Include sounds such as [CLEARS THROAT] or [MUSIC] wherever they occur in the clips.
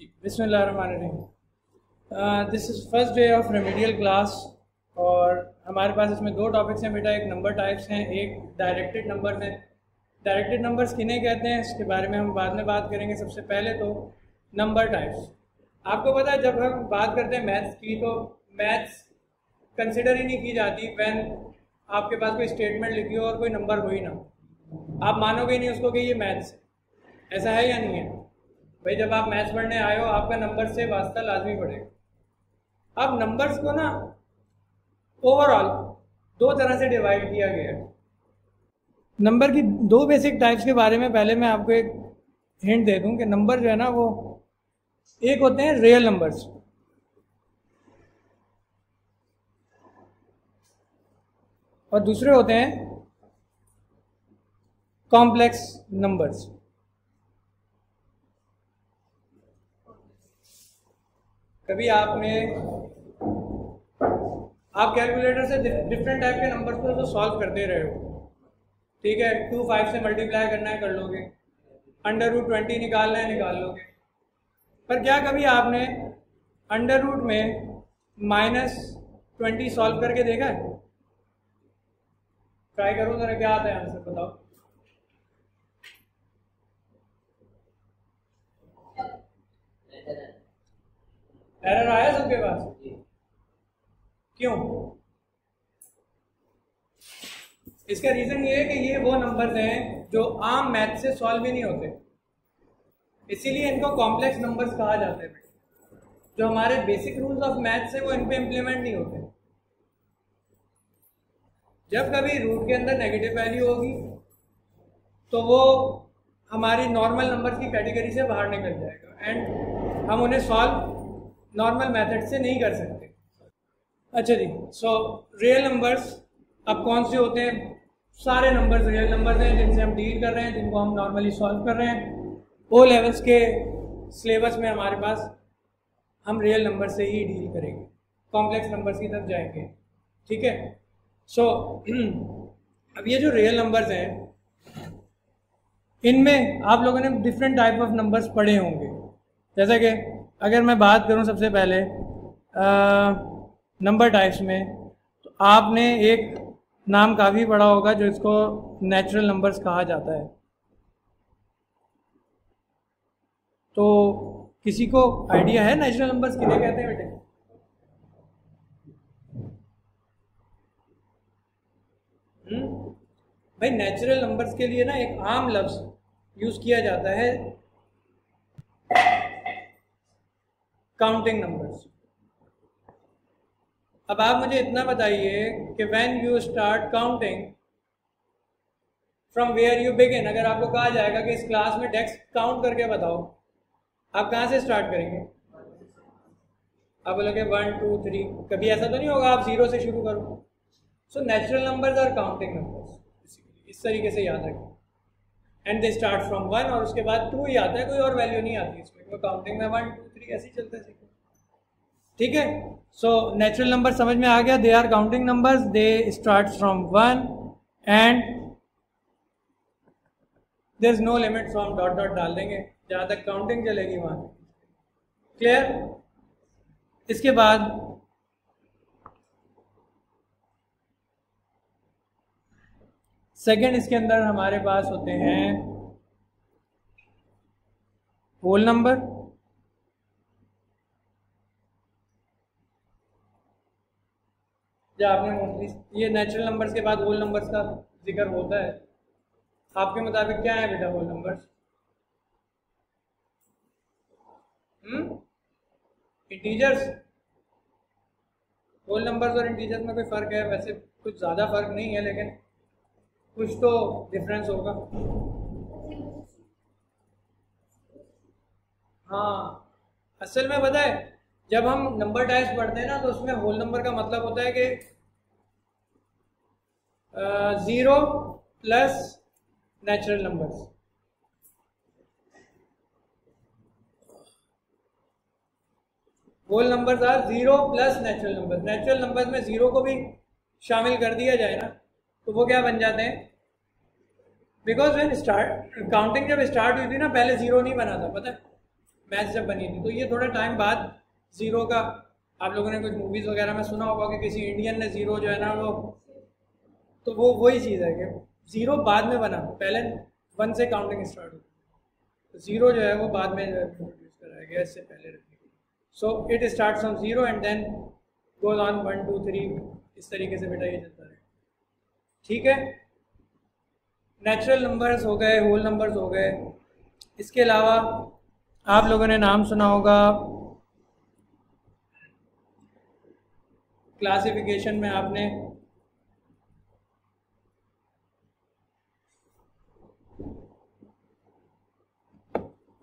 बिस्मिल्लाहिर्रहमानिर्रहीम this is first day of remedial class और हमारे पास इसमें दो टॉपिक्स हैं बेटा, एक नंबर टाइप्स हैं, एक डायरेक्टेड नंबर्स हैं। डायरेक्टेड नंबर्स किन्हें कहते हैं, इसके बारे में हम बाद में बात करेंगे सबसे पहले तो नंबर टाइप्स आपको पता है, जब हम बात करते हैं मैथ्स की तो मैथ्स कंसिडर ही नहीं की जाती वैन आपके पास कोई स्टेटमेंट लिखी हो और कोई नंबर हो ही ना। आप मानोगे नहीं उसको कि ये मैथ्स ऐसा है या नहीं है? भाई, जब आप मैथ्स पढ़ने आए हो, आपका नंबर से वास्ता लाजमी पड़ेगा। अब नंबर्स को ना ओवरऑल दो तरह से डिवाइड किया गया है। नंबर की दो बेसिक टाइप्स के बारे में पहले मैं आपको एक हिंट दे दूँ कि नंबर जो है ना, वो एक होते हैं रियल नंबर्स और दूसरे होते हैं कॉम्प्लेक्स नंबर्स कभी आपने, आप कैलकुलेटर से डिफरेंट टाइप के नंबर्स को तो सॉल्व करते रहे हो। ठीक है? टू फाइव से मल्टीप्लाई करना है, कर लोगे। अंडर रूट ट्वेंटी निकालना है, निकाल लोगे। पर क्या कभी आपने अंडर रूट में माइनस ट्वेंटी सॉल्व करके देखा है? ट्राई करो, जरा क्या आता है आंसर बताओ। एरर आया सबके पास? क्यों? इसका रीजन ये है कि ये वो नंबर्स हैं जो आम मैथ से सॉल्व ही नहीं होते। इसीलिए इनको कॉम्प्लेक्स नंबर्स कहा जाता है। जो हमारे बेसिक रूल्स ऑफ़ मैथ से वो इन पे इम्प्लीमेंट नहीं होते। जब कभी रूट के अंदर नेगेटिव वैल्यू होगी तो वो हमारी नॉर्मल नंबर की कैटेगरी से बाहर निकल जाएगा। एंड हम उन्हें सॉल्व नॉर्मल मेथड से नहीं कर सकते। अच्छा जी सो रियल नंबर्स अब कौन से होते हैं? सारे नंबर्स रियल नंबर्स हैं जिनसे हम डील कर रहे हैं जिनको हम नॉर्मली सॉल्व कर रहे हैं। ओ लेवल्स के सिलेबस में हमारे पास हम रियल नंबर से ही डील करेंगे। कॉम्प्लेक्स नंबर्स की तरफ़ जाएँगे। ठीक है? सो so, [CLEARS THROAT] अब ये जो रियल नंबर्स हैं इनमें आप लोगों ने डिफरेंट टाइप ऑफ़ नंबर्स पढ़े होंगे। जैसा कि अगर मैं बात करूँ सबसे पहले नंबर टाइप्स में तो आपने एक नाम काफ़ी बड़ा होगा जो इसको नेचुरल नंबर्स कहा जाता है। तो किसी को आइडिया है नेचुरल नंबर्स किन्हें कहते हैं बेटे? हम्म? भाई नेचुरल नंबर्स के लिए ना एक आम लफ्ज यूज़ किया जाता है। काउंटिंग नंबर्स अब आप मुझे इतना बताइए कि when you start counting from where you begin अगर आपको कहा जाएगा कि इस क्लास में डेस्क काउंट करके बताओ, आप कहाँ से स्टार्ट करेंगे? आप बोलोगे वन टू थ्री कभी ऐसा तो नहीं होगा, आप ज़ीरो से शुरू करो। So natural numbers are counting numbers इस तरीके से याद रखें। And they start from one और उसके बाद टू ही आता है, कोई और वैल्यू नहीं आती इसमें। काउंटिंग में वन टू थ्री ऐसे ही चलता है ठीक है? सो नेचुरल नंबर समझ में आ गया? They are counting numbers they start from one and there is no limit from dot dot डाल देंगे। जहाँ तक काउंटिंग चलेगी वहाँ क्लियर इसके बाद सेकेंड इसके अंदर हमारे पास होते हैं होल नंबर। या आपने ये नेचुरल नंबर्स के बाद होल नंबर्स का ज़िक्र होता है, आपके मुताबिक क्या है बेटा whole numbers integers whole numbers और इंटीजर्स में कोई फ़र्क है? वैसे कुछ ज़्यादा फ़र्क नहीं है, लेकिन कुछ तो डिफरेंस होगा। हाँ असल में पता है, जब हम नंबर टाइप्स पढ़ते हैं ना तो उसमें होल नंबर का मतलब होता है कि zero plus natural numbers whole numbers are zero plus natural numbers natural numbers में ज़ीरो को भी शामिल कर दिया जाए ना तो वो क्या बन जाते हैं? बिकॉज़ वेन स्टार्ट काउंटिंग जब स्टार्ट हुई थी ना, पहले ज़ीरो नहीं बना था, पता है? जब बनी थी तो ये थोड़ा टाइम बाद ज़ीरो का, आप लोगों ने कुछ मूवीज़ वगैरह में सुना होगा कि किसी इंडियन ने ज़ीरो जो है ना, वो तो वो, वही चीज़ है कि ज़ीरो बाद में बना, पहले वन से काउंटिंग स्टार्ट हुई। तो ज़ीरो जो है वो बाद में इंट्रोड्यूस कराया गया इससे पहले रखने के लिए। So it start from zero and then goes on one two three इस तरीके से बेटा ये चलता है ठीक है? नेचुरल नंबर्स हो गए होल नंबर्स हो गए। इसके अलावा आप लोगों ने नाम सुना होगा क्लासिफिकेशन में आपने।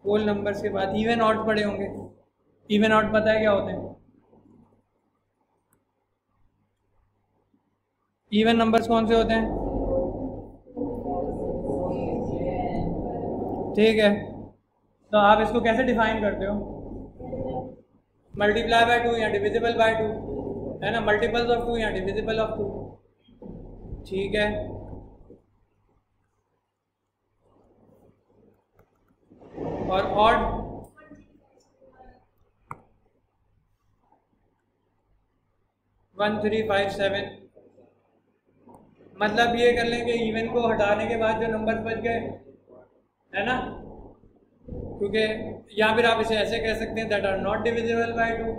होल नंबर्स के बाद इवन ऑट पढ़े होंगे। इवन ऑट पता है क्या होते हैं? इवन नंबर्स कौन से होते हैं? ठीक है। तो आप इसको कैसे डिफाइन करते हो? मल्टीप्लाई बाय टू या डिविजिबल बाय टू है ना? मल्टीपल्स ऑफ़ टू या डिविजिबल ऑफ़ टू ठीक है। और odd one three five seven मतलब ये कर लेंगे इवन को हटाने के बाद जो नंबर बच गए, है ना? क्योंकि या फिर आप इसे ऐसे कह सकते हैं that are not divisible by two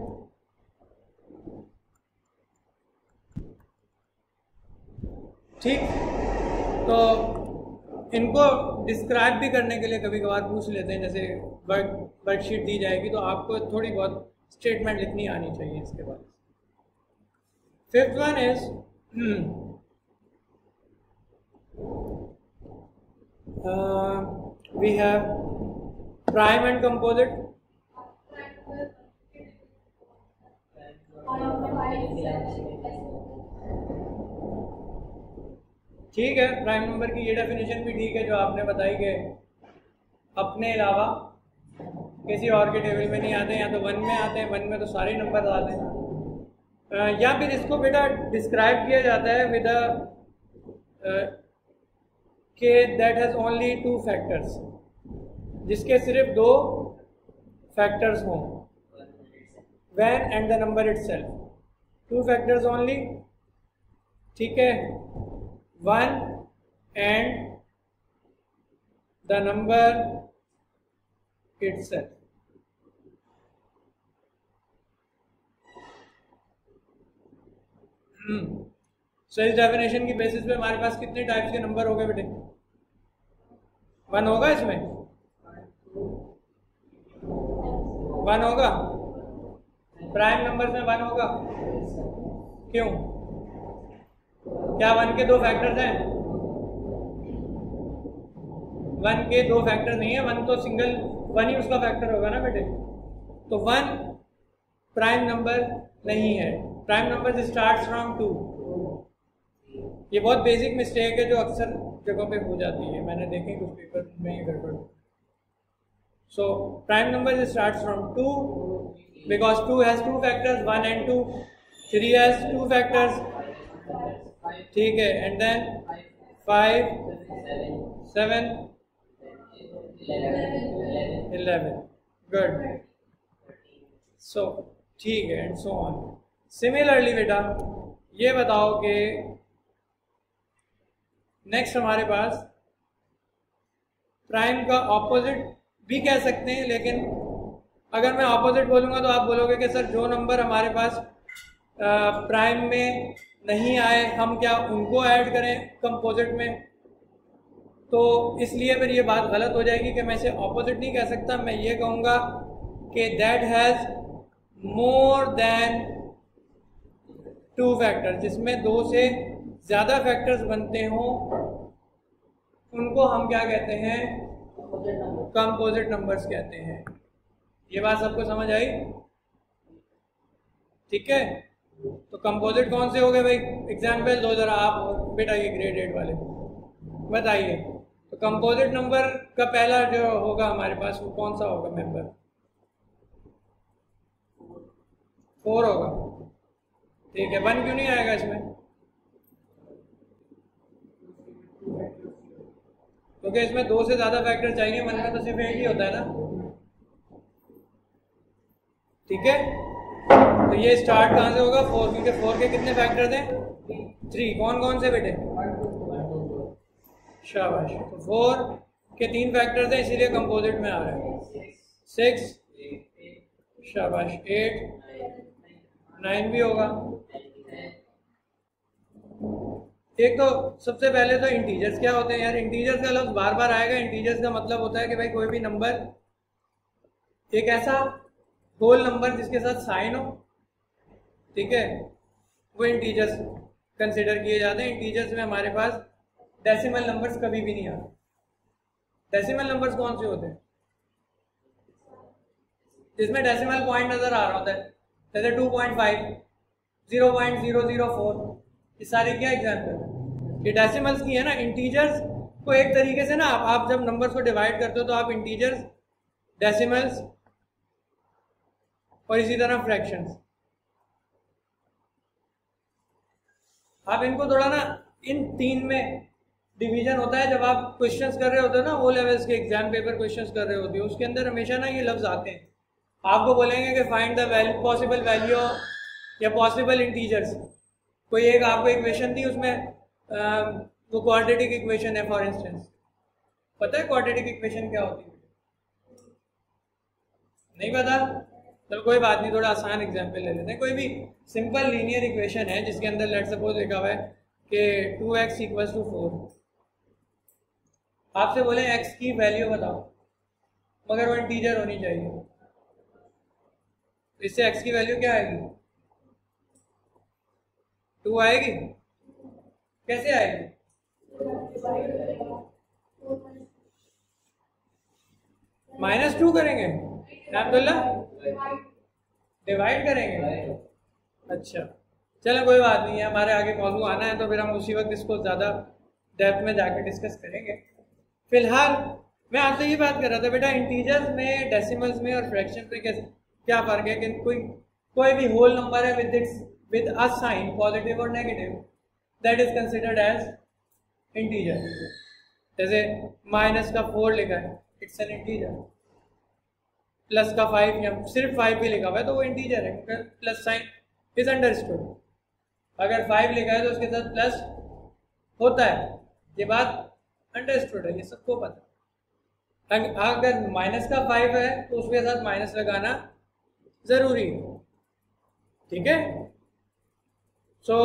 ठीक? तो इनको डिस्क्राइब भी करने के लिए कभी कभार पूछ लेते हैं, जैसे वर्क वर्कशीट दी जाएगी तो आपको थोड़ी बहुत स्टेटमेंट लिखनी आनी चाहिए इसके बाद। Fifth one is we have prime and composite ठीक है प्राइम नंबर की ये डेफिनेशन भी ठीक है जो आपने बताई कि अपने अलावा किसी और के टेबल में नहीं आते, या तो वन में आते हैं वन में तो सारे नंबर आते हैं। या फिर इसको बेटा डिस्क्राइब किया जाता है विद के that has only two factors जिसके सिर्फ़ दो फैक्टर्स हों। One and the number itself two factors only ठीक है? One and the number itself. सो इस डेफिनेशन की बेसिस पे हमारे पास कितने टाइप्स के नंबर हो गए बेटे? वन होगा इसमें? वन होगा? प्राइम नंबर में वन होगा? क्यों? क्या वन के दो फैक्टर्स हैं? वन के दो फैक्टर नहीं है वन तो सिंगल वन ही उसका फैक्टर होगा ना बेटे? तो वन प्राइम नंबर नहीं है। Prime number start from two ये बहुत बेसिक मिस्टेक है जो अक्सर जगह पे हो जाती है। मैंने देखे कुछ पेपर में ये गड़बड़। So prime number start from two because two has two factors one and two three has two factors ठीक है and then five seven eleven good so ठीक है एंड सो ऑन सिमिलरली बेटा, ये बताओ कि नेक्स्ट हमारे पास प्राइम का ऑपोजिट भी कह सकते हैं, लेकिन अगर मैं ऑपोजिट बोलूँगा तो आप बोलोगे कि, सर, जो नंबर हमारे पास प्राइम में नहीं आए, हम क्या उनको ऐड करें कंपोजिट में? तो इसलिए फिर ये बात गलत हो जाएगी कि मैं इसे ऑपोजिट नहीं कह सकता। मैं ये कहूँगा कि that has more than two factor जिसमें दो से ज़्यादा फैक्टर्स बनते हों उनको हम क्या कहते हैं? कंपोजिट नंबर्स कहते हैं। ये बात सबको समझ आई? ठीक है? तो कंपोजिट कौन से हो गए भाई? एग्ज़ाम्पल दो जरा आप बेटा ये ग्रेड एट वाले। बताइए। तो कंपोजिट नंबर का पहला जो होगा हमारे पास वो कौन सा होगा मेंबर फोर होगा। ठीक है वन क्यों नहीं आएगा इसमें? क्योंकि इसमें दो से ज़्यादा फैक्टर चाहिए वन में तो सिर्फ़ एक ही होता है ना। ठीक है? तो ये स्टार्ट कहाँ से होगा? फोर क्योंकि फोर के कितने फैक्टर थे? थ्री कौन कौन से बेटे? शाबाश। तो फोर के तीन फैक्टर थे, इसीलिए कंपोजिट में आ रहा है। सिक्स शाबाश। एट नाइन भी होगा। एक तो सबसे पहले तो इंटीजर्स क्या होते हैं यार? इंटीजर्स का लफ्ज बार बार आएगा। इंटीजर्स का मतलब होता है कि भाई कोई भी नंबर एक ऐसा होल नंबर जिसके साथ साइन हो, ठीक है? वो इंटीजर्स कंसिडर किए जाते हैं। इंटीजर्स में हमारे पास डेसिमल नंबर्स कभी भी नहीं आते। डेसिमल नंबर्स कौन से होते हैं? जिसमें डेसिमल पॉइंट नज़र आ रहा होता है। जैसे two point five zero point zero zero four ये सारे क्या एग्ज़ाम्पल ये डेसिमल्स की है ना इंटीजर्स को एक तरीके से ना आप, आप जब नंबर्स को डिवाइड करते हो तो आप इंटीजर्स डेसिमल्स और इसी तरह फ्रैक्शंस आप इनको थोड़ा ना इन तीन में डिवीज़न होता है जब आप क्वेश्चंस कर रहे होते हो ना वो लेवल्स के एग्ज़ाम पेपर क्वेश्चंस कर रहे होते हो उसके अंदर हमेशा ना ये लफ्ज आते हैं। आपको बोलेंगे कि find the value possible value या पॉसिबल इंटीजर्स कोई एक आपको इक्वेशन थी उसमें वो क्वाड्रेटिक इक्वेशन है फॉर इंस्टेंस पता है क्वाड्रेटिक इक्वेशन क्या होती है? नहीं पता? चलो, कोई बात नहीं, थोड़ा आसान एग्ज़ाम्पल ले लेते हैं। कोई भी सिंपल लीनियर इक्वेशन है, जिसके अंदर लेट सपोज़ लिखा हुआ है कि two x equals two four आपसे बोले एक्स की वैल्यू बताओ, मगर वो इंटीजर होनी चाहिए। तो इससे एक्स की वैल्यू क्या आएगी? टू आएगी? कैसे आएगी माइनस टू करेंगे? अब्दुल्ला डिवाइड करेंगे? अच्छा। चलो, कोई बात नहीं है, हमारे आगे मौजू आना है तो फिर हम उसी वक्त इसको ज़्यादा डेप्थ में जाकर डिस्कस करेंगे। फ़िलहाल, मैं आपसे ये बात कर रहा था, बेटा इंटीजर्स में डेसिमल्स में और फ्रैक्शन पे कैसे क्या फ़र्क है? कि कोई कोई भी होल नंबर है with its with a sign positive और negative that is considered as integer जैसे माइनस का फोर लिखा है इट्स एन इंटीजर प्लस का फाइव या सिर्फ़ फाइव भी लिखा हुआ है तो वो इंटीजर है प्लस साइन इज़ अंडरस्टूड अगर फाइव लिखा है तो उसके साथ प्लस होता है। ये बात अंडरस्टूड है, ये सबको पता है। अगर माइनस का फाइव है तो उसके साथ माइनस लगाना ज़रूरी है। ठीक है? सो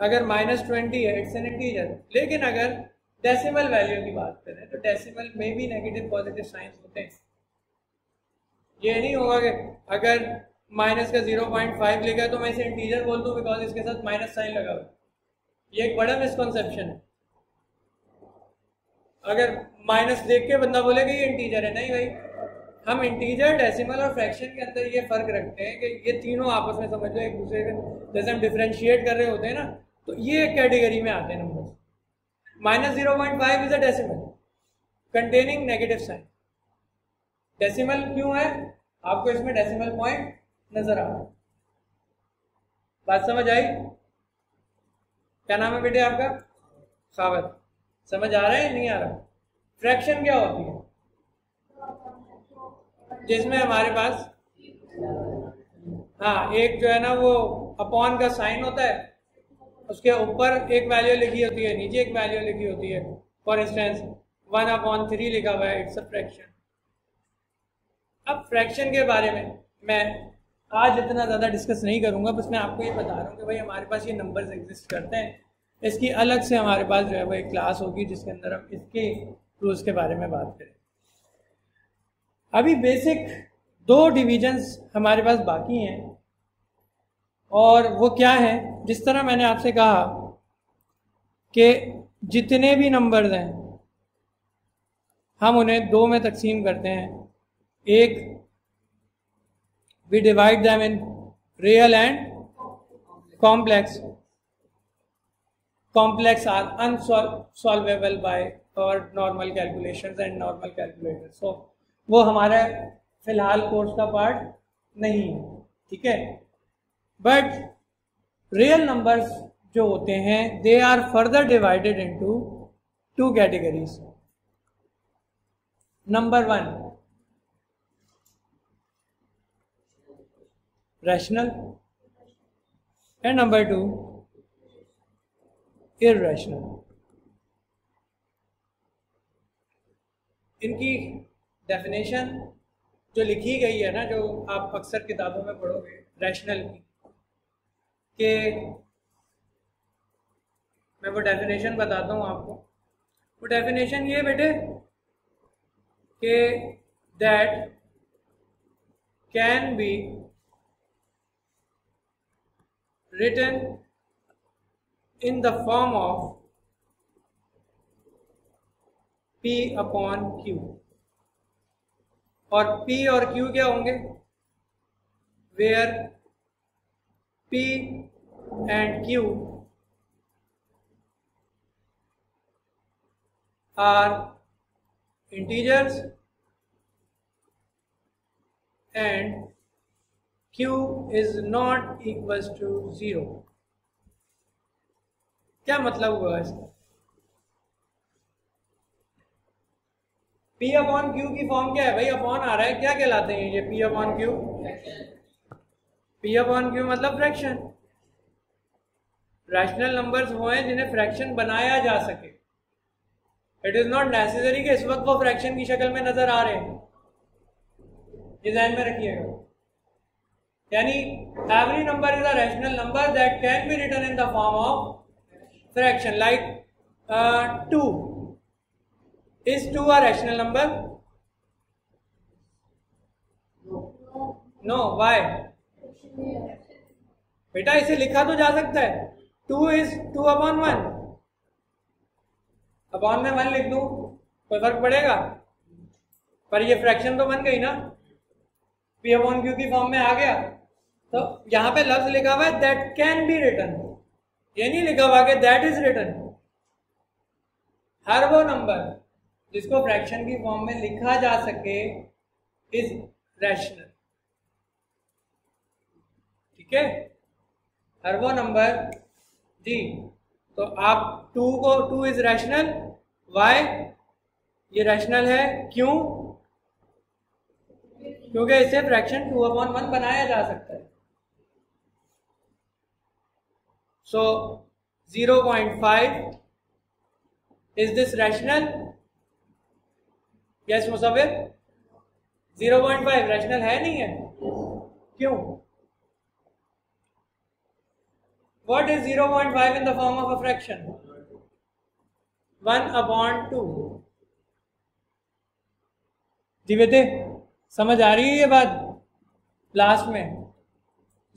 अगर माइनस ट्वेंटी है इट्स एन इंटीजर लेकिन अगर डेसिमल वैल्यू की बात करें तो डेसिमल में भी नेगेटिव पॉजिटिव साइंस होते हैं। ये नहीं होगा कि अगर माइनस का ज़ीरो पॉइंट फाइव है तो मैं इसे इंटीजर बोल दूँ बिकॉज़ इसके साथ माइनस साइन लगा हुआ ये एक बड़ा मिसकॉन्सेप्शन है। अगर माइनस देख के बंदा बोलेगा ये इंटीजर है, नहीं भाई। हम इंटीजर डेसिमल और फ्रैक्शन के अंदर ये फ़र्क रखते हैं कि ये तीनों आपस में समझ लो, एक दूसरे के जैसे हम डिफ्रेंशिएट कर रहे होते हैं ना। तो ये कैटेगरी में आते हैं number minus zero point five is a decimal containing negative sign decimal क्यों है? आपको इसमें डेसिमल पॉइंट नज़र आ रहा बात समझ आई? क्या नाम है बेटे आपका? खावत। समझ आ रहा है नहीं आ रहा? फ्रैक्शन क्या होती है? जिसमें हमारे पास हाँ एक जो है ना, वो अपॉन का साइन होता है। उसके ऊपर एक वैल्यू लिखी होती है, नीचे एक वैल्यू लिखी होती है। For instance one upon three लिखा हुआ है इट्स अ फ्रैक्शन अब फ्रैक्शन के बारे में मैं आज इतना ज़्यादा डिस्कस नहीं करूँगा, बस मैं आपको ये बता रहा हूँ कि भाई हमारे पास ये नंबर्स एग्जिस्ट करते हैं। इसकी अलग से हमारे पास जो है वो एक क्लास होगी, जिसके अंदर हम इसके रूल्स के बारे में बात करें। अभी बेसिक दो डिविजन्स हमारे पास बाकी हैं। और वो क्या है? जिस तरह मैंने आपसे कहा कि जितने भी नंबर्स हैं, हम उन्हें दो में तकसीम करते हैं। एक we divide them in real and complex complex are unsolvable by और normal calculation and normal calculator so वो हमारा फ़िलहाल कोर्स का पार्ट नहीं है, ठीक है? बट रियल नंबर्स जो होते हैं they are further divided into two categories number one rational and number two irrational इनकी डेफिनेशन जो लिखी गई है ना, जो आप अक्सर किताबों में पढ़ोगे रैशनल की कि मैं वो डेफिनेशन बताता हूँ आपको। वो डेफिनेशन ये बेटे कि that can be written in the form of P upon Q. और P और Q क्या होंगे? Where P and Q. Are integers and q is not equals to zero. क्या मतलब हुआ इसका? P अपॉन क्यू की फॉर्म क्या है भाई? अपॉन आ रहा है। क्या कहलाते हैं ये P upon Q P upon Q मतलब फ्रैक्शन रैशनल नंबर्स वो हैं जिन्हें फ्रैक्शन बनाया जा सके। इट इज़ नॉट नेसेसरी कि इस वक्त वो फ्रैक्शन की शक्ल में नज़र आ रहे हैं। ये ध्यान में रखिएगा यानी every number is a rational number that can be written in the form of fraction like two is two a rational number no why बेटा, इसे लिखा तो जा सकता है। Two is two upon one. Upon में वन लिख दू, कोई फ़र्क पड़ेगा? पर ये फ्रैक्शन तो बन गई ना। पी अपॉन क्यू की फॉर्म में आ गया। तो यहाँ पे लफ्ज लिखा हुआ है दैट कैन बी रिटर्न ये नहीं लिखा हुआ कि दैट इज़ रिटर्न हर वो नंबर जिसको फ्रैक्शन की फॉर्म में लिखा जा सके इज़ रैशनल ठीक है? हर वो नंबर जी तो आप टू को टू इज़ रैशनल वाई ये रैशनल है? क्यों? क्योंकि इसे फ्रैक्शन टू अपॉन वन बनाया जा सकता है। So zero point five is this rational yes Musavir zero point five rational है नहीं है? क्यों? What is 0.5 in the form of a fraction? 1 upon 2. जी बेटे, समझ आ रही है ये बात? लास्ट में.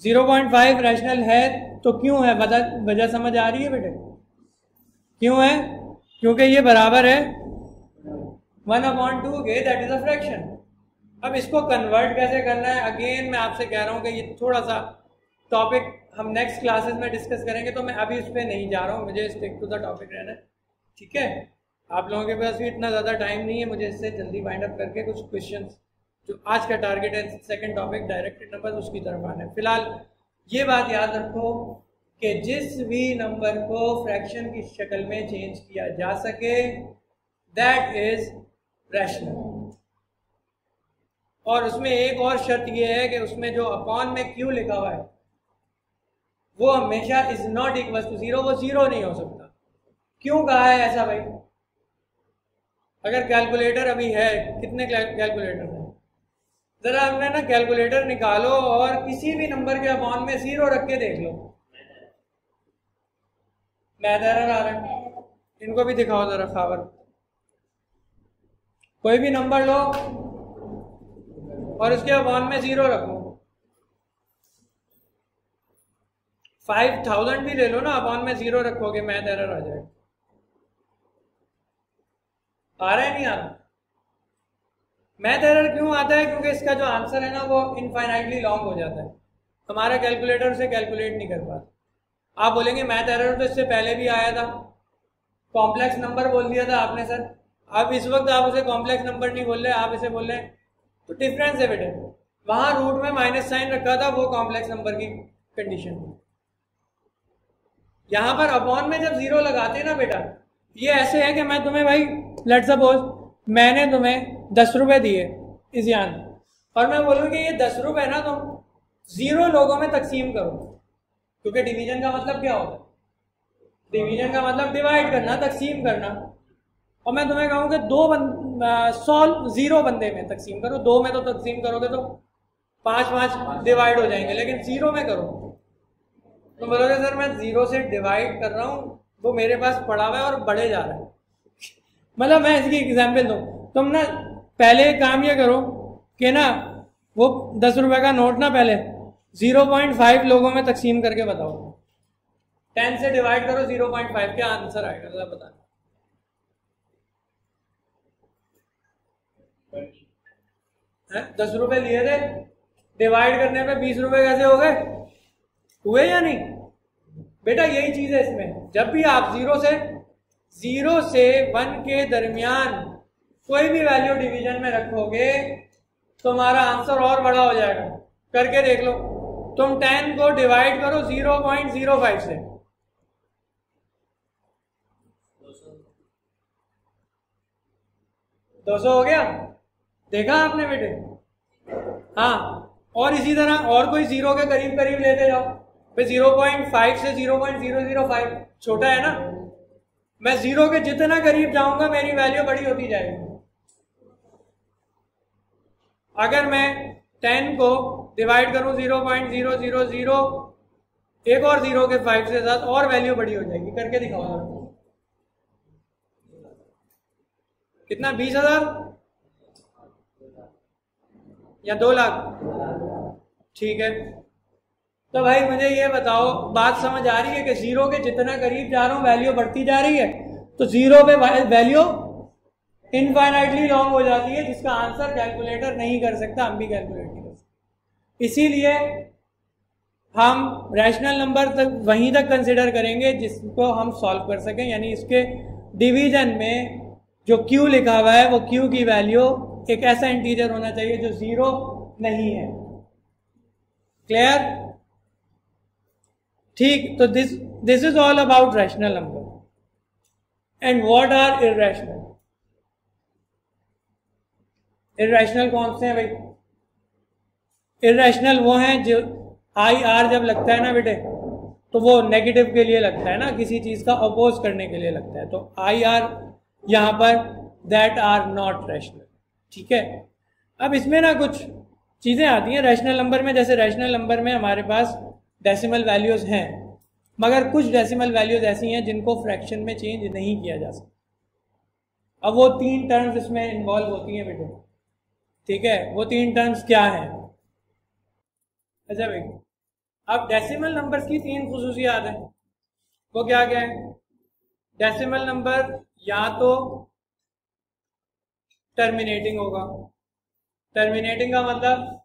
0.5 रैशनल है तो क्यों है? वजह समझ आ रही है बेटे? क्यों है? क्योंकि ये बराबर है। वन अपॉइंट टू के दैट इज़ अ फ्रैक्शन अब इसको कन्वर्ट कैसे करना है? अगेन मैं आपसे कह रहा हूँ कि ये थोड़ा सा टॉपिक हम नेक्स्ट क्लासेस में डिस्कस करेंगे तो मैं अभी उस पर नहीं जा रहा हूँ, मुझे स्टिक टू द टॉपिक रहना है, ठीक है? आप लोगों के पास भी इतना ज़्यादा टाइम नहीं है, मुझे इससे जल्दी वाइंड अप करके कुछ क्वेश्चन जो आज का टारगेट है सेकेंड टॉपिक डायरेक्टेड नंबर उसकी तरफ़ आना है। फ़िलहाल, ये बात याद रखो कि जिस भी नंबर को फ्रैक्शन की शक्ल में चेंज किया जा सके दैट इज़ रैशनल और उसमें एक और शर्त यह है कि उसमें जो अपॉन में क्यू लिखा हुआ है वो हमेशा is not equal to zero वो ज़ीरो नहीं हो सकता। क्यों कहा है ऐसा भाई? अगर कैलकुलेटर अभी है, कितने कैलकुलेटर हैं? जरा हमने ना कैलकुलेटर निकालो और किसी भी नंबर के अपॉन में ज़ीरो रख के देख लो। मैथ आ रहा है इनको भी दिखाओ जरा खावर कोई भी नंबर लो और उसके अपॉन में ज़ीरो रखो। फाइव थाउज़ेंड भी ले लो ना अपॉन में ज़ीरो रखोगे मैथ एरर आ जाएगा। आ रहा है नहीं आ रहा मैथ एरर क्यों आता है? क्योंकि इसका जो आंसर है ना, वो इनफाइनाइटली लॉन्ग हो जाता है। हमारा कैलकुलेटर से कैलकुलेट नहीं कर पाता। आप बोलेंगे मैथ एरर तो इससे पहले भी आया था। कॉम्प्लेक्स नंबर बोल दिया था आपने सर अब इस वक्त आप उसे कॉम्प्लेक्स नंबर नहीं बोल रहे, आप इसे बोल रहे तो डिफरेंस है बेटे वहाँ रूट में माइनस साइन रखा था, वो कॉम्प्लेक्स नंबर की कंडीशन यहाँ पर अपॉन में जब ज़ीरो लगाते हैं ना बेटा, ये ऐसे है कि मैं तुम्हें भाई लेट सपोज़ मैंने तुम्हें दस रुपए दिए इजियान और मैं बोलूँ कि ये दस रुपए ना तुम ज़ीरो लोगों में तकसीम करो। क्योंकि डिवीज़न का मतलब क्या होता है? डिवीज़न का मतलब डिवाइड करना, तकसीम करना। और मैं तुम्हें कहूँ कि दो बंद सौ ज़ीरो बंदे में तकसीम करो। दो में तो तकसीम करोगे तो पाँच पाँच डिवाइड हो जाएँगे, लेकिन ज़ीरो में करो। तो बोलोगे सर, मैं ज़ीरो से डिवाइड कर रहा हूँ, वो मेरे पास पड़ा हुआ है और बढ़े जा रहा है। मतलब मैं इसकी एग्ज़ाम्पल दूँ। तुम ना पहले काम ये करो कि ना वो दस रुपए का नोट ना पहले ज़ीरो पॉइंट फाइव लोगों में तकसीम करके बताओ। टेन से डिवाइड करो ज़ीरो पॉइंट फाइव क्या आंसर आएगा, जरा बता। दस रुपए लिए थे डिवाइड करने पे बीस रुपए कैसे हो गए? हुए या नहीं? बेटा, यही चीज़ है इसमें। जब भी आप ज़ीरो से ज़ीरो से वन के दरमियान कोई भी वैल्यू डिवीज़न में रखोगे, तुम्हारा आंसर और बड़ा हो जाएगा। करके देख लो। तुम टेन को डिवाइड करो ज़ीरो पॉइंट ज़ीरो फाइव से। दो सौ हो गया? देखा आपने बेटे? हाँ और इसी तरह और कोई ज़ीरो के करीब करीब लेते जाओ। फिर ज़ीरो पॉइंट फाइव से zero point zero zero five, छोटा है ना? मैं ज़ीरो के जितना करीब जाऊँगा, मेरी वैल्यू बड़ी होती जाएगी। अगर मैं टेन को डिवाइड करूँ, zero point zero zero zero एक और ज़ीरो के फाइव से साथ और वैल्यू बड़ी हो जाएगी। करके दिखाओ कितना? बीस हज़ार? या दो लाख? ठीक है। तो भाई मुझे ये बताओ, बात समझ आ रही है कि ज़ीरो के जितना करीब जा रहा हूँ वैल्यू बढ़ती जा रही है? तो ज़ीरो पे वैल्यू इनफाइनाइटली लॉन्ग हो जाती है, जिसका आंसर कैलकुलेटर नहीं कर सकता, हम भी कैलकुलेट नहीं कर सकते। इसीलिए हम रैशनल नंबर तक, वहीं तक कंसिडर करेंगे, जिसको हम सॉल्व कर सकें। यानी इसके डिवीज़न में जो क्यू लिखा हुआ है, वो क्यू की वैल्यू एक ऐसा इंटीजर होना चाहिए जो ज़ीरो नहीं है। क्लियर ठीक तो this this is all about rational number and what are irrational irrational कौन से हैं भाई? इरेशनल वो हैं जो आई आर जब लगता है ना बेटे तो वो नेगेटिव के लिए लगता है ना, किसी चीज़ का अपोज करने के लिए लगता है। तो आई आर यहाँ पर दैट आर नॉट रैशनल ठीक है? अब इसमें ना कुछ चीज़ें आती हैं रैशनल नंबर में, जैसे रैशनल नंबर में हमारे पास डेसिमल वैल्यूज़ हैं, मगर कुछ डेसिमल वैल्यूज़ ऐसी हैं जिनको फ्रैक्शन में चेंज नहीं किया जा सकता। अब वो तीन टर्म्स इसमें इन्वॉल्व होती हैं बेटे। ठीक है? वो तीन टर्म्स क्या हैं? अच्छा भाई, अब डेसिमल नंबर्स की तीन खसूसियात हैं। वो क्या क्या है? डेसिमल नंबर या तो टर्मिनेटिंग होगा। टर्मिनेटिंग का मतलब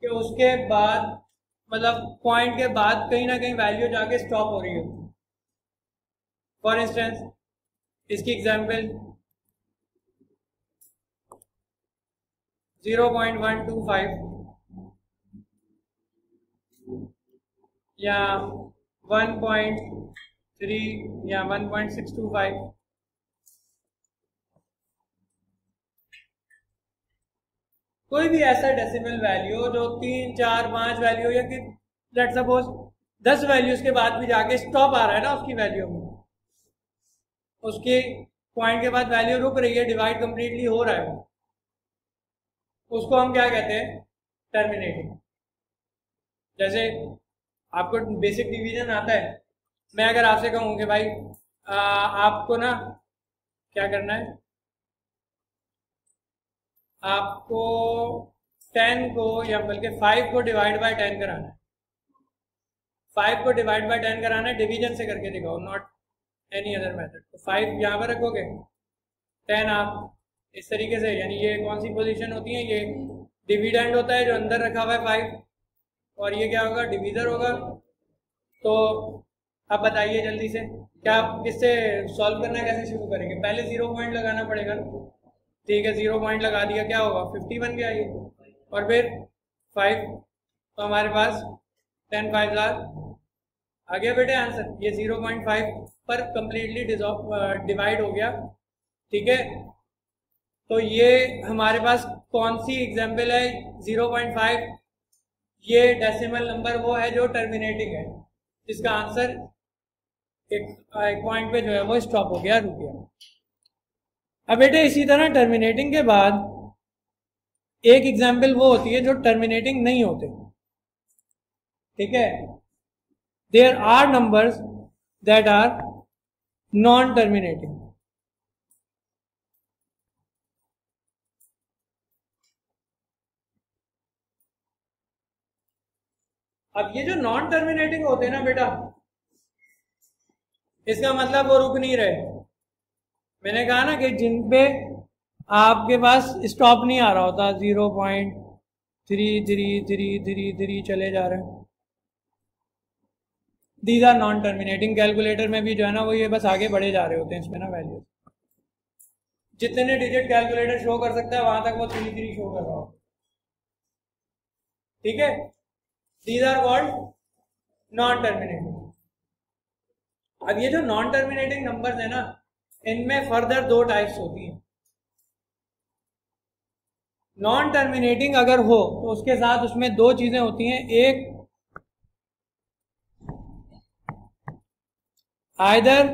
कि उसके बाद मतलब पॉइंट के बाद कहीं ना कहीं वैल्यू जाके स्टॉप हो रही हो। फॉर इंस्टेंस इसकी एग्ज़ाम्पल 0.125 या 1.3 या 1.625 कोई भी ऐसा डेसिमल वैल्यू जो तीन चार पाँच वैल्यू या कि लेट सपोज़ दस वैल्यूज़ के बाद भी जाके स्टॉप आ रहा है ना उसकी वैल्यू में। उसके पॉइंट के बाद वैल्यू रुक रही है डिवाइड कंप्लीटली हो रहा है। उसको हम क्या कहते हैं? टर्मिनेटिंग जैसे आपको बेसिक डिवीज़न आता है मैं अगर आपसे कहूँ कि भाई आ, आपको ना क्या करना है? आपको टेन को या बल्कि फाइव को डिवाइड बाय टेन कराना है। फाइव को डिवाइड बाय टेन कराना है डिवीज़न से करके दिखाओ नॉट एनी अदर मेथड तो फाइव यहाँ पर रखोगे? टेन आप इस तरीके से, यानी ये कौन सी पोजीशन होती है? ये डिविडेंड होता है जो अंदर रखा हुआ है फाइव और ये क्या होगा? डिवीजर होगा। तो आप बताइए जल्दी से, क्या आप इससे सॉल्व करना कैसे शुरू करेंगे? पहले ज़ीरो पॉइंट लगाना पड़ेगा ठीक है ज़ीरो पॉइंट लगा दिया क्या होगा? फिफ्टी बन गया ये और फिर फाइव तो हमारे पास टेन फाइव जार आ गया बेटे आंसर ये ज़ीरो पॉइंट फाइव पर कंप्लीटली डिवाइड हो गया। ठीक है? तो ये हमारे पास कौन सी एग्ज़ाम्पल है? ज़ीरो पॉइंट फाइव ये डेसिमल नंबर वो है जो टर्मिनेटिंग है। जिसका आंसर एक, एक पॉइंट पे जो है वो स्टॉप हो गया रुक गया। अब बेटे, इसी तरह टर्मिनेटिंग के बाद एक एग्ज़ाम्पल वो होती है जो टर्मिनेटिंग नहीं होते। ठीक है? There are numbers that are non terminating अब ये जो नॉन टर्मिनेटिंग होते हैं ना बेटा, इसका मतलब वो रुक नहीं रहे। मैंने कहा ना कि जिन पे आपके पास स्टॉप नहीं आ रहा होता zero point three three three three three चले जा रहे हैं। These are non terminating calculator में भी जो है ना, वो ये बस आगे बढ़े जा रहे होते हैं इसमें ना वैल्यू जितने डिजिट कैलकुलेटर शो कर सकता है, वहाँ तक वो थ्री थ्री शो कर रहा हो। ठीक है? These are called non terminating अब ये जो नॉन टर्मिनेटिंग नंबर्स है ना इनमें फर्दर दो टाइप्स होती हैं। नॉन टर्मिनेटिंग अगर हो तो उसके साथ उसमें दो चीज़ें होती हैं। एक आइदर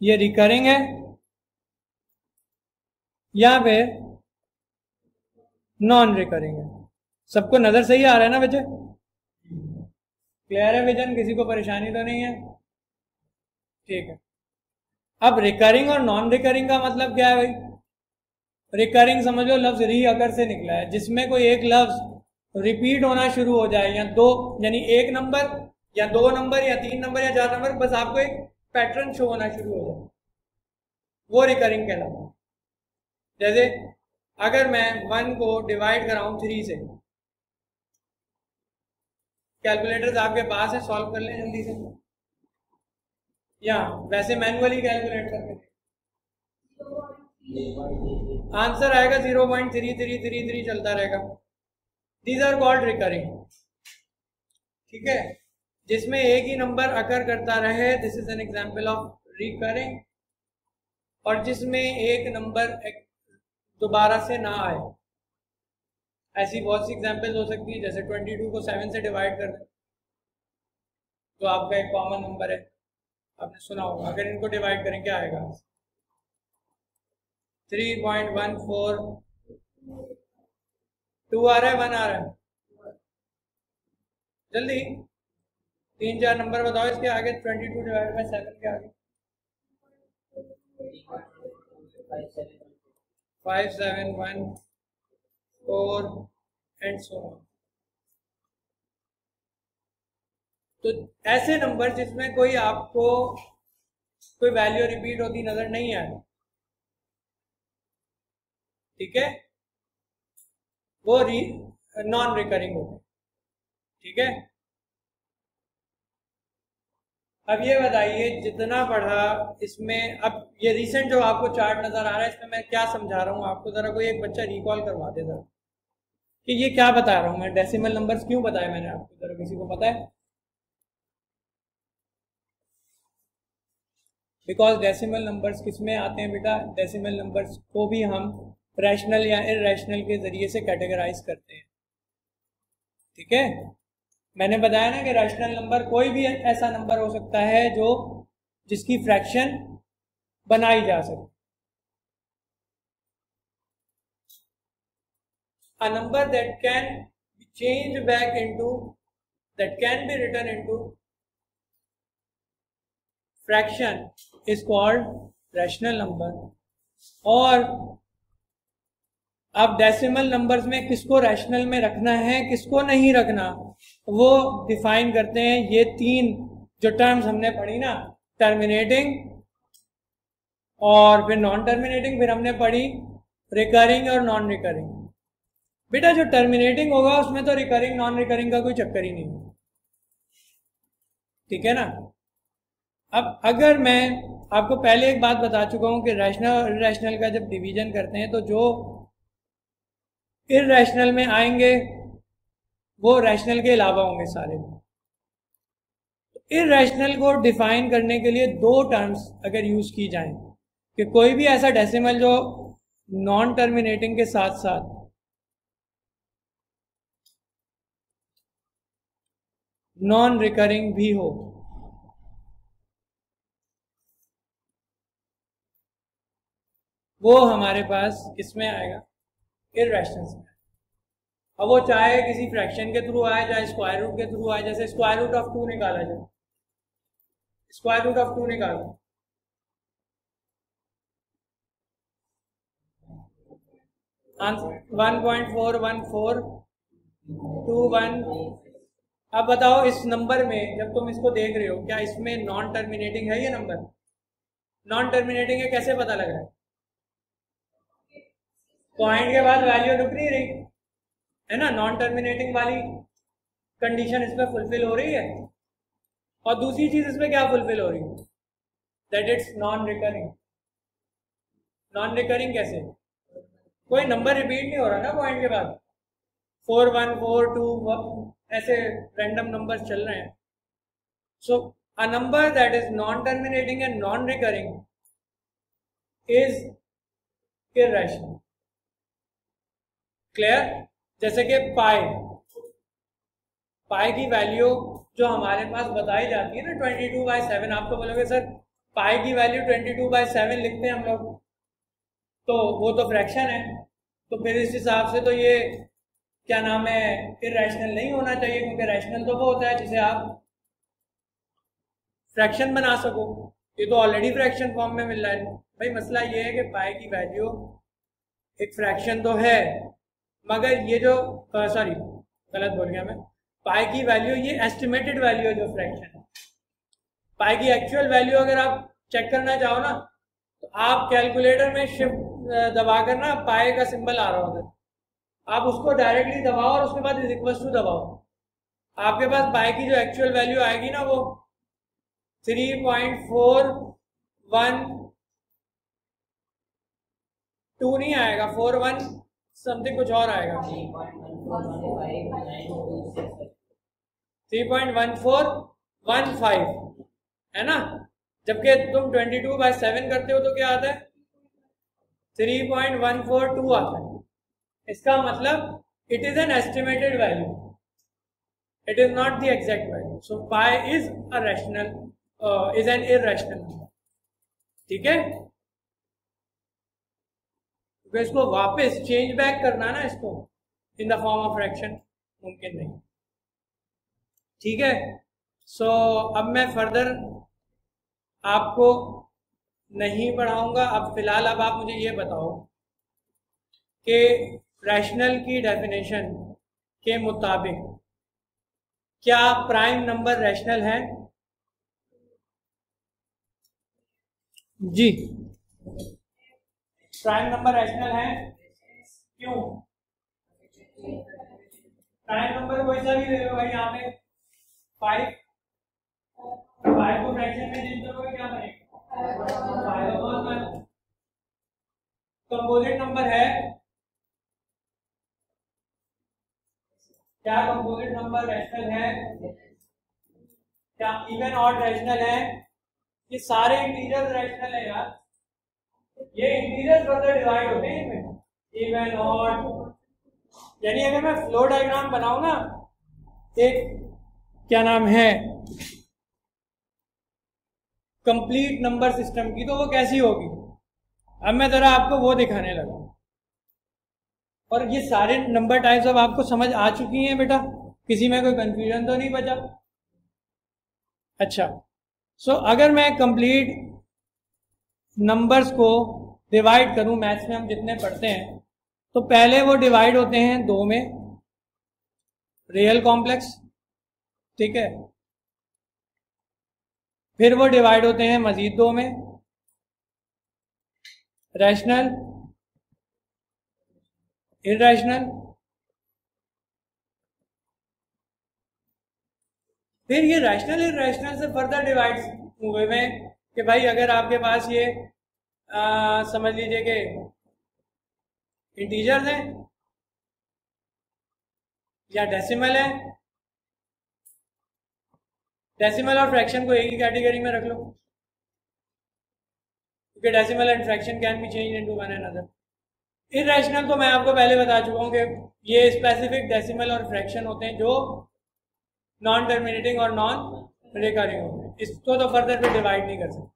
ये रिकरिंग है, या फिर नॉन रिकरिंग है। सबको नज़र सही आ रहा है ना बच्चे क्लियर है विजन? किसी को परेशानी तो नहीं है? ठीक है। अब रिकरिंग और नॉन रिकरिंग का मतलब क्या है भाई? रिकरिंग समझ लफ्ज री अगर से निकला है, जिसमें कोई एक लफ्ज रिपीट होना शुरू हो जाए, या दो, यानी एक नंबर या दो नंबर या तीन नंबर या चार नंबर बस आपको एक पैटर्न शो होना शुरू हो जाए। वो रिकरिंग कहलाता है। जैसे, अगर मैं वन को डिवाइड कराऊं थ्री से कैलकुलेटर्स आपके पास है, सॉल्व कर लें जल्दी से। या, वैसे मैनुअली कैलकुलेट करके आंसर आएगा zero point three three three three चलता रहेगा। दीज आर कॉल्ड रिकरिंग ठीक है? जिसमें एक ही नंबर अकर करता रहे this is an example of recurring और जिसमें एक नंबर दोबारा से ना आए। ऐसी बहुत सी एग्ज़ाम्पल हो सकती है, जैसे 22 को सेवन से डिवाइड कर तो आपका एक कॉमन नंबर है। आपने सुना होगा। अगर इनको डिवाइड करें, क्या आएगा? Three point one four two आ रहा है वन आ रहा है। जल्दी। तीन चार नंबर बताओ, इसके आगे twenty two divide by seven के आगे। Five seven one four and so on तो ऐसे नंबर जिसमें कोई आपको कोई वैल्यू रिपीट होती नज़र नहीं आए, ठीक है? वो री नॉन रिकरिंग होते ठीक है? अब ये बताइए जितना पढ़ा इसमें, अब ये रिसेंट जो आपको चार्ट नज़र आ रहा है, इसमें मैं क्या समझा रहा हूँ? आपको जरा कोई एक बच्चा रिकॉल करवा दे जरा। कि ये क्या बता रहा हूँ मैं? डेसिमल नंबर्स क्यों बताया मैंने आपको? जरा किसी को पता है? बिकॉज़ डेसिमल नंबर्स किसमें आते हैं बेटा? डेसिमल नंबर्स को भी हम रैशनल या इरेशनल के ज़रिए से कैटेगराइज करते हैं। ठीक है? मैंने बताया ना कि रैशनल नंबर कोई भी ऐसा नंबर हो सकता है जो जिसकी फ्रैक्शन बनाई जा सके। A number that can be changed back into, that can be written into fraction is called rational number. और अब डेसिमल नंबर्स में किसको रैशनल में रखना है, किसको नहीं रखना, वो डिफाइन करते हैं ये तीन जो टर्म्स हमने पढ़ी ना टर्मिनेटिंग और फिर नॉन टर्मिनेटिंग फिर हमने पढ़ी रिकरिंग और नॉन रिकरिंग बेटा, जो टर्मिनेटिंग होगा, उसमें तो रिकरिंग नॉन रिकरिंग का कोई चक्कर ही नहीं ठीक है ना? अब अगर मैं आपको पहले एक बात बता चुका हूँ कि रैशनल और इरेशनल का जब डिवीज़न करते हैं तो जो इरेशनल में आएँगे, वो रैशनल के अलावा होंगे सारे। इरेशनल को डिफाइन करने के लिए दो टर्म्स अगर यूज़ की जाए, कि कोई भी ऐसा डेसिमल जो नॉन टर्मिनेटिंग के साथ साथ नॉन रिकरिंग भी हो। वो हमारे पास किसमें आएगा? इरेशनल में। अब वो चाहे किसी फ्रैक्शन के थ्रू आए, चाहे स्क्वायर रूट के थ्रू आए, जैसे स्क्वायर रूट ऑफ़ टू निकाला जाए। स्क्वायर रूट ऑफ़ टू निकालो। One point four one four two one अब बताओ इस नंबर में, जब तुम इसको देख रहे हो, क्या इसमें नॉन टर्मिनेटिंग है ये नंबर नॉन टर्मिनेटिंग है कैसे पता लग रहा है? पॉइंट के बाद वैल्यू रुक नहीं रही। है ना? नॉन टर्मिनेटिंग वाली कंडीशन इसमें फुलफिल हो रही है। और दूसरी चीज़ इसमें क्या फुलफिल हो रही है? That it's non recurring non recurring कैसे? कोई नंबर रिपीट नहीं हो रहा ना पॉइंट के बाद। फोर वन फोर टू, ऐसे रैंडम नंबर चल रहे हैं। So a number that is non terminating and non recurring is irrational clear जैसे कि पाई। पाई की वैल्यू जो हमारे पास बताई जाती है ना ट्वेंटी टू बाई सेवन आप तो बोलोगे, सर, पाई की value twenty two by seven लिखते हैं हम लोग। तो वो तो फ्रैक्शन है। तो फिर इस हिसाब से तो ये क्या नाम है? इरेशनल नहीं होना चाहिए क्योंकि रैशनल तो वो होता है जिसे आप फ्रैक्शन बना सको। ये तो ऑलरेडी फ्रैक्शन फॉर्म में मिल रहा है। भाई, मसला ये है कि पाई की वैल्यू एक फ्रैक्शन तो है, मगर ये जो सॉरी गलत बोल गया मैं। पाई की वैल्यू ये एस्टिमेटेड वैल्यू है जो फ्रैक्शन है। पाई की एक्चुअल वैल्यू अगर आप चेक करना चाहो ना तो आप कैलकुलेटर में शिफ्ट दबा कर ना पाए का सिंबल आ रहा होगा आप उसको डायरेक्टली दबाओ और उसके बाद इक्वल टू दबाओ। आपके पास पाई की जो एक्चुअल वैल्यू आएगी ना वो three point four one two नहीं आएगा फोर वन समथिंग कुछ और आएगा। Three point one four one five है ना? जबकि तुम ट्वेंटी टू बाई सेवन करते हो तो क्या आता है? Three point one four two आता है। इसका मतलब it is an estimated value it is not the exact value so pi is a rational is an irrational ठीक है? तो इसको वापस चेंज बैक करना ना इसको in the form of fraction मुमकिन नहीं। ठीक है? सो so, अब मैं फर्दर आपको नहीं पढ़ाऊँगा। अब फ़िलहाल अब आप मुझे ये बताओ कि रैशनल की डेफिनेशन के मुताबिक, क्या प्राइम नंबर रैशनल है? जी। प्राइम नंबर रैशनल है? क्यों? प्राइम नंबर कोई सा भी ले लो भाई, यहाँ पे फाइव फाइव को फ्रैक्शन में चेंज करोगे, क्या बनेगा? फाइव कंपोजिट नंबर है क्या कंपोजिट नंबर रैशनल है? क्या इवन ऑड रैशनल है? ये सारे इंटीजर रैशनल है यार। ये इंटीजर फर्दर डिवाइड होते हैं इनमें। इवन ऑड यानी अगर मैं फ्लो डायग्राम बनाऊ ना एक क्या नाम है? कंप्लीट नंबर सिस्टम की तो वो कैसी होगी? अब मैं जरा आपको वो दिखाने लगा। और ये सारे नंबर टाइप्स अब आपको समझ आ चुकी हैं बेटा। किसी में कोई कंफ्यूजन तो नहीं बचा। अच्छा सो so, अगर मैं कंप्लीट नंबर्स को डिवाइड करूँ मैथ्स में हम जितने पढ़ते हैं तो पहले वो डिवाइड होते हैं दो में। रियल कॉम्प्लेक्स ठीक है? फिर वो डिवाइड होते हैं मजीद दो में। रैशनल इरेशनल फिर ये रैशनल इरेशनल से फर्दर डिवाइड हुए में कि भाई अगर आपके पास ये आ, समझ लीजिए कि इंटीजर्स है या डेसिमल है डेसिमल और फ्रैक्शन को एक ही कैटेगरी में रख लो क्योंकि decimal and fraction can be change into one another irrational तो मैं आपको पहले बता चुका हूँ कि ये स्पेसिफिक डेसिमल और फ्रैक्शन होते हैं जो नॉन टर्मिनेटिंग और नॉन रिकरिंग होते हैं। इसको तो फर्दर फिर डिवाइड नहीं कर सकते।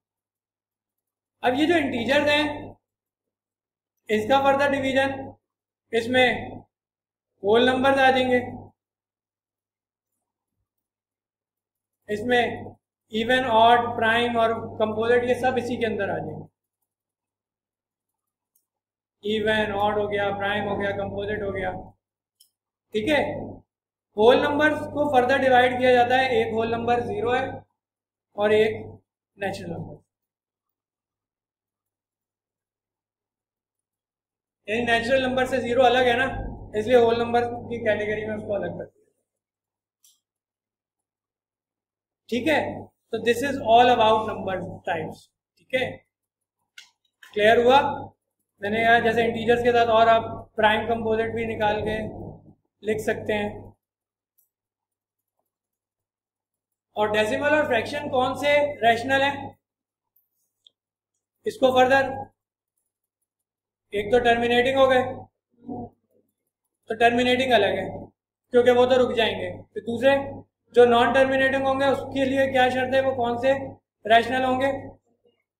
अब ये जो इंटीजर्स हैं, इसका फर्दर डिवीज़न इसमें होल नंबर्स आ जाएँगे। इसमें इवन ऑड प्राइम और कंपोजिट ये सब इसी के अंदर आ जाएँगे। इवन ऑड हो गया प्राइम हो गया कंपोजिट हो गया। ठीक है? होल नंबर को फर्दर डिवाइड किया जाता है। एक होल नंबर ज़ीरो है और एक नेचुरल नंबर यानी नेचुरल नंबर से ज़ीरो अलग है ना? इसलिए होल नंबर की कैटेगरी में उसको अलग कर ठीक है? तो this is all about number types ठीक है? क्लियर हुआ? मैंने कहा, जैसे इंटीजर्स के साथ और आप प्राइम कंपोजिट भी निकाल के लिख सकते हैं। और डेसिमल और फ्रैक्शन कौन से रैशनल हैं? इसको फर्दर एक तो टर्मिनेटिंग हो गए तो टर्मिनेटिंग अलग है, क्योंकि वो तो रुक जाएँगे। फिर दूसरे, जो नॉन टर्मिनेटिंग होंगे, उसके लिए क्या शर्त है? वो कौन से रैशनल होंगे?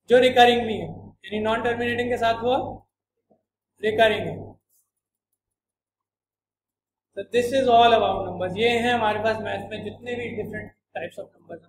जो रिकरिंग भी है। यानी नॉन टर्मिनेटिंग के साथ वो रिकरिंग है तो this is all about numbers ये हैं हमारे पास मैथ में जितने भी डिफरेंट टाइप्स ऑफ़ नंबर्स